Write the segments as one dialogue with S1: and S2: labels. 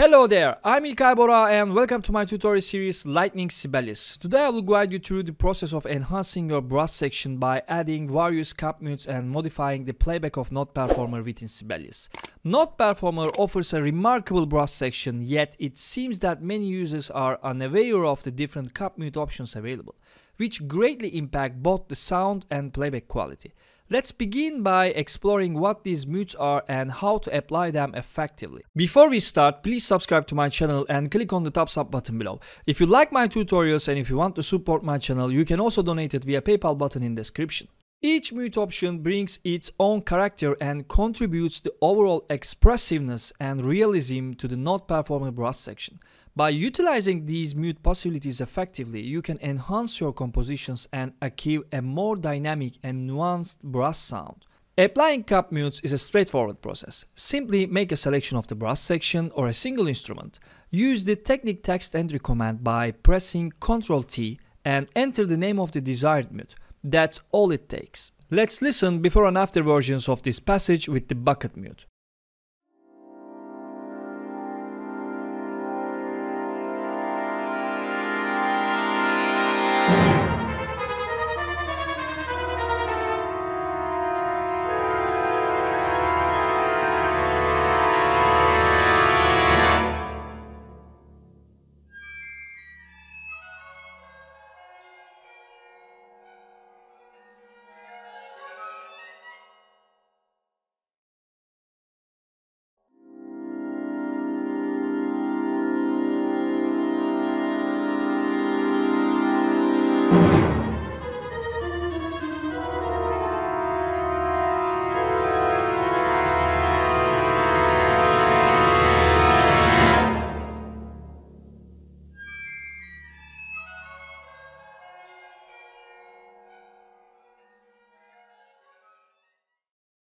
S1: Hello there, I'm İlkay Bora and welcome to my tutorial series Lightning Sibelius. Today I will guide you through the process of enhancing your brass section by adding various cup mutes and modifying the playback of NotePerformer within Sibelius. NotePerformer offers a remarkable brass section yet it seems that many users are unaware of the different cup mute options available, which greatly impact both the sound and playback quality. Let's begin by exploring what these mutes are and how to apply them effectively. Before we start, please subscribe to my channel and click on the thumbs up button below. If you like my tutorials and if you want to support my channel, you can also donate it via PayPal button in description. Each mute option brings its own character and contributes the overall expressiveness and realism to the NotePerformer brass section. By utilizing these mute possibilities effectively, you can enhance your compositions and achieve a more dynamic and nuanced brass sound. Applying cup mutes is a straightforward process. Simply make a selection of the brass section or a single instrument. Use the Technique text entry command by pressing Ctrl T and enter the name of the desired mute. That's all it takes. Let's listen before and after versions of this passage with the bucket mute.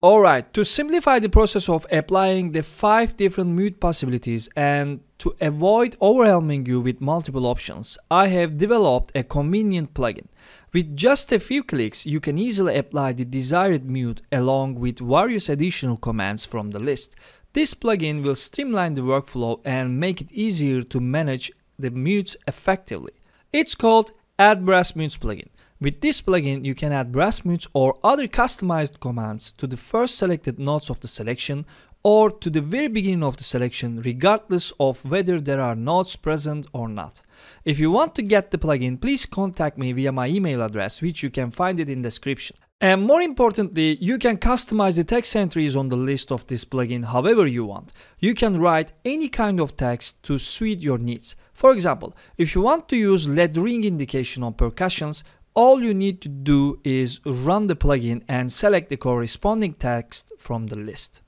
S1: Alright, to simplify the process of applying the 5 different mute possibilities and to avoid overwhelming you with multiple options, I have developed a convenient plugin. With just a few clicks, you can easily apply the desired mute along with various additional commands from the list. This plugin will streamline the workflow and make it easier to manage the mutes effectively. It's called Add Brass Mutes plugin. With this plugin, you can add brass mutes or other customized commands to the first selected notes of the selection or to the very beginning of the selection regardless of whether there are notes present or not. If you want to get the plugin, please contact me via my email address which you can find it in description. And more importantly, you can customize the text entries on the list of this plugin however you want. You can write any kind of text to suit your needs. For example, if you want to use let ring indication on percussions, all you need to do is run the plugin and select the corresponding text from the list.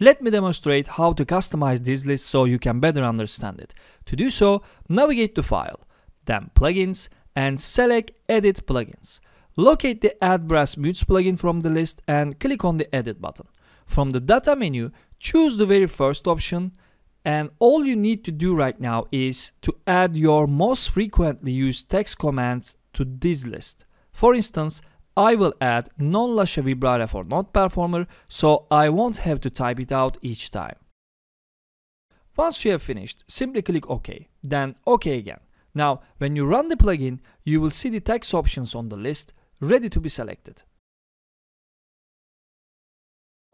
S1: Let me demonstrate how to customize this list so you can better understand it. To do so, navigate to File, then Plugins, and select Edit Plugins. Locate the Add Brass Mutes plugin from the list and click on the Edit button. From the Data menu, choose the very first option, and all you need to do right now is to add your most frequently used text commands to this list. For instance, I will add non-lascia vibrare for NotePerformer so I won't have to type it out each time. Once you have finished, simply click OK, then OK again. Now, when you run the plugin, you will see the text options on the list ready to be selected.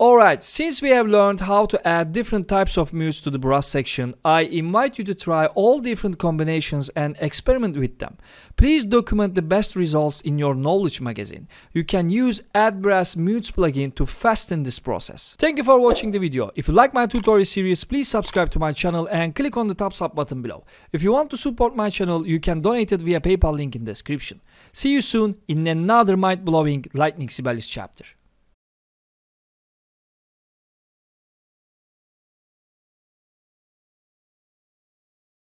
S1: Alright, since we have learned how to add different types of mutes to the brass section, I invite you to try all different combinations and experiment with them. Please document the best results in your knowledge magazine. You can use Add Brass Mutes plugin to fasten this process. Thank you for watching the video. If you like my tutorial series, please subscribe to my channel and click on the thumbs up button below. If you want to support my channel, you can donate it via PayPal link in description. See you soon in another mind-blowing Lightning Sibelius chapter.